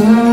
Mm-hmm.